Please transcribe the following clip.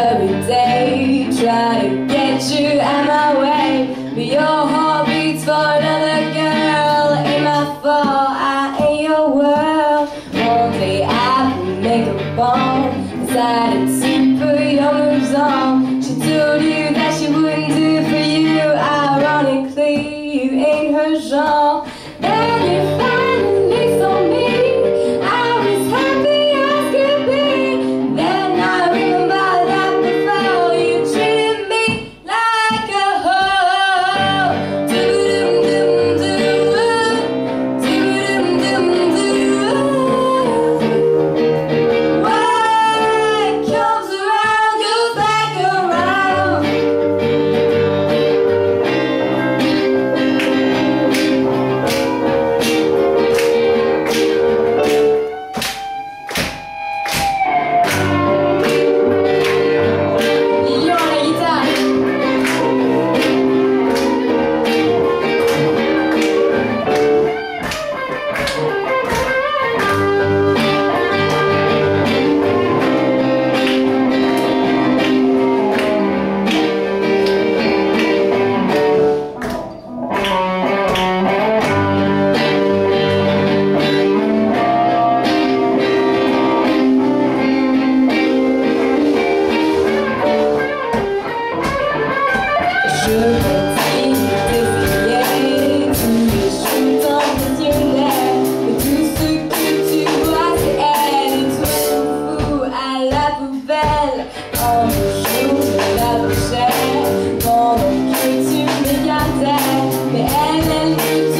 every day Try to get you out my way. But your heart beats for another girl. Ain't my fault, I ain't your world. One day I will make a bomb inside I did super your moves on. She told you that she wouldn't do for you. Ironically, you ain't her genre. Pendant que tu me gardais Mais elle, elle